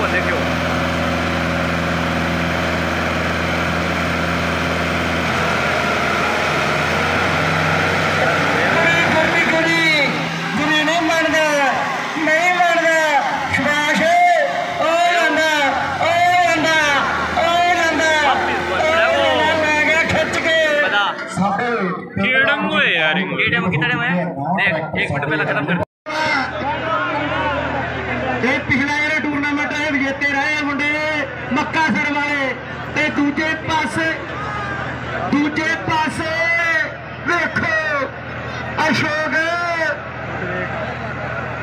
हो देखियो बता कीड़म हुए यार इनके। कीड़े में कितना टाइम है देख, एक मिनट पहले खत्म कर ਦੂਜੇ ਪਾਸੇ ਵੇਖੋ ਅਸ਼ੋਕ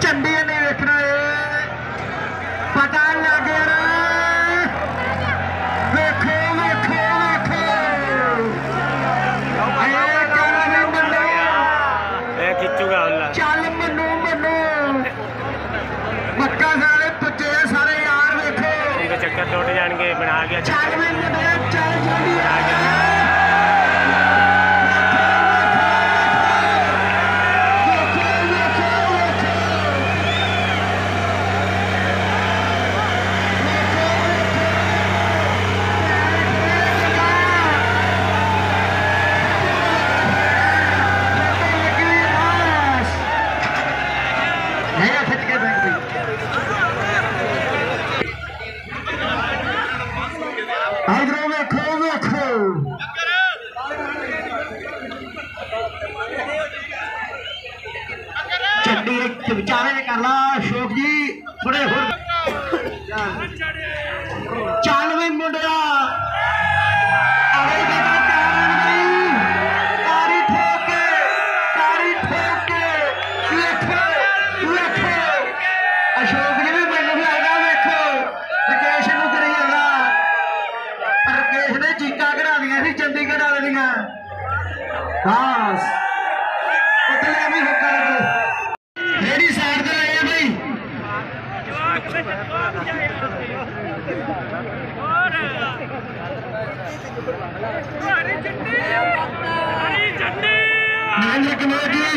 ਚੰਡੀ ਨੇ ਵੇਖਣਾ ਏ ਪਤਾ ਲੱਗ ਗਿਆ ਨਾ। ਵੇਖੋ ਵੇਖੋ ਵੇਖੋ ਇਹ ਚੱਲ ਮੰਨੋ ਇਹ ਖਿੱਚੂਗਾ ਅੱਲਾ ਚੱਲ ਮੰਨੋ ਮੰਨੋ ਮੱਕਾ ਸਾਰੇ ਪੁੱਜੇ ਆ ਸਾਰੇ ਯਾਰ ਵੇਖੋ ਇਹਦੇ ਚੱਕਰ ਟੁੱਟ ਜਾਣਗੇ ਬਣਾ ਗਿਆ ਥੋੜੇ ਹੋਰ। ਚੱਲ ਵੇ ਮੁੰਡਿਆ। ਅਰੇ ਬੇਟਾ ਕਾਰਨ ਗਈ ਤਾਰੀ ਠੋਕ ਤਾਰੀ ਠੋਕ ਕੇ ਵੇਖੋ ਅਸ਼ੋਕ ਜੀ ਵੀ ਮੈਨੂੰ ਵੀ ਆਗਾ ਵੇਖੋ, ਰਕੇਸ਼ ਨੂੰ ਕਰੀ ਜਾਂਦਾ। ਪਰ ਰਕੇਸ਼ ਨੇ ਚੀਕਾਂ ਕਢਾ ਦੀਆਂ ਸੀ, ਚੰਡੀਗੜ੍ਹ ਵਾਲੇ ਦੀਆਂ। ਹਾਂ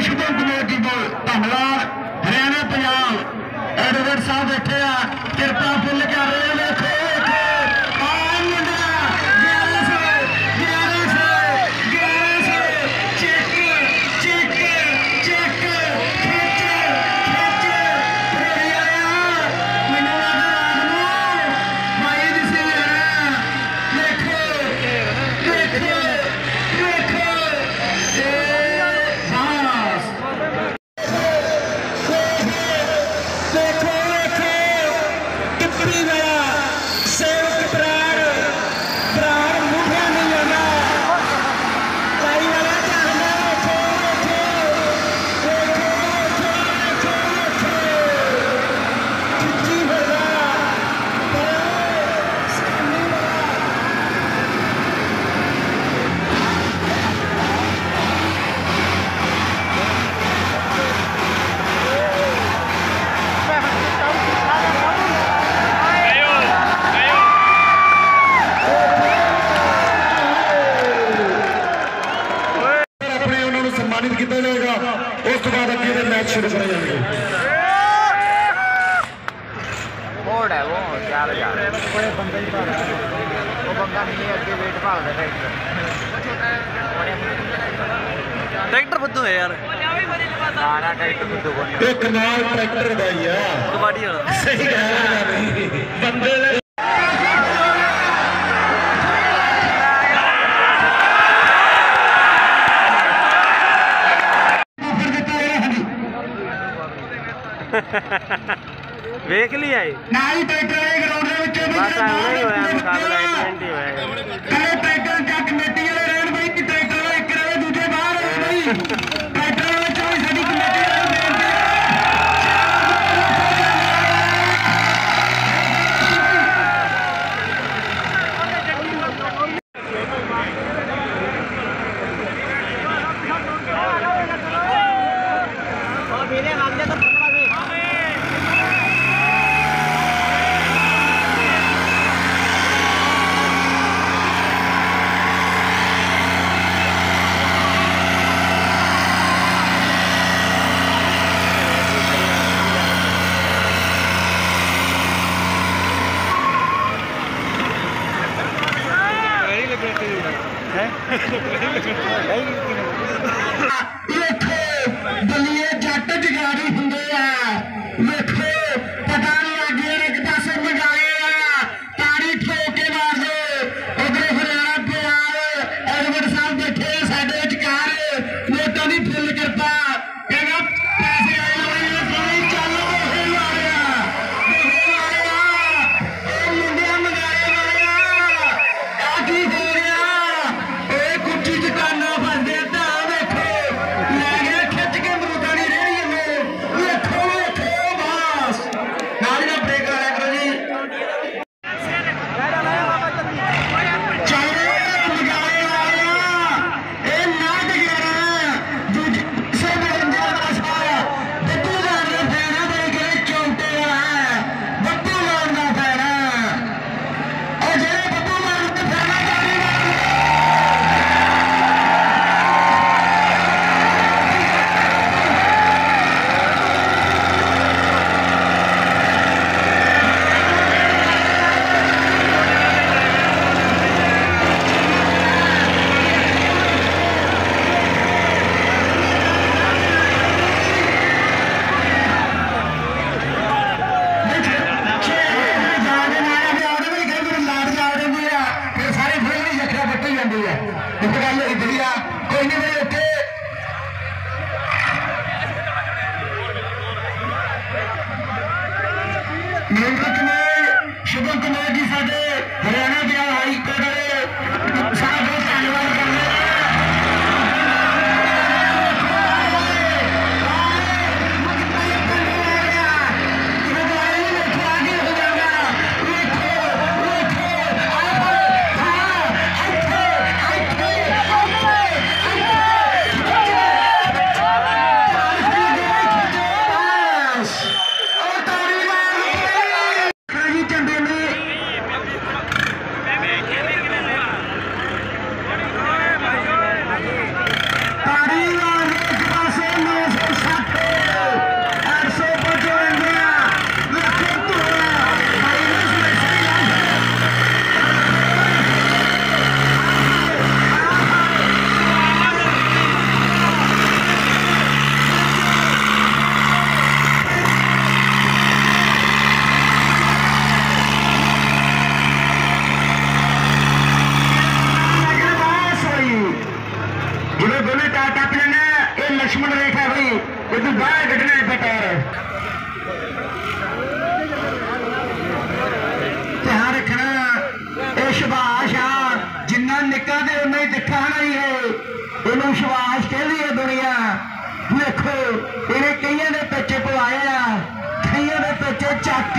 शुभ धमला हरियाणा पंजाब। एडवोकेट साहब बैठे आ कृपा फुल कर रहे 4 ਹਜ਼ਾਰ ਕੋਲੇ ਬੰਦਾ ਹੀ ਭਾਲਦਾ ਉਹ ਬੰਦਾ ਨਹੀਂ ਅੱਗੇ ਵੇਟ ਭਾਲਦਾ ਟਰੈਕਟਰ ਟਰੈਕਟਰ ਫੁੱਦੂ ਹੈ ਯਾਰ ਨਾ ਨਾ ਟਰੈਕਟਰ ਫੁੱਦੂ ਕੋਈ ਨਹੀਂ ਇੱਕ ਨਾਲ ਟਰੈਕਟਰ ਦਾ ਹੀ ਆ ਕਬਾੜੀ ਵਾਲਾ ਸਹੀ ਗੱਲ ਹੈ ਬੰਦੇ Ha ha ha ha ha. ਵੇਖ ਲਈ ਆਏ ਨਾਲ ਹੀ ਟਰੈਕਟਰ ਵਾਲੇ ਗਰਾਊਂਡ ਦੇ ਵਿੱਚ ਬਸ ਐਵੇਂ ਹੀ ਹੋਇਆ ਮੁਕਾਬਲਾ ਇੱਕ ਹੀ ਹੋਇਆ ਦਿਖਾਣਾ ਹੀ ਹੈ ਇਹਨੂੰ ਵਿਸ਼ਵਾਸ ਕਹਿੰਦੀ ਹੈ ਦੁਨੀਆ ਵੇਖੋ ਇਹਨੇ ਕਈਆਂ ਦੇ ਪਿੱਛੇ ਪਵਾਇਆ ਕਈਆਂ ਦੇ ਪਿੱਛੇ ਚੱਕ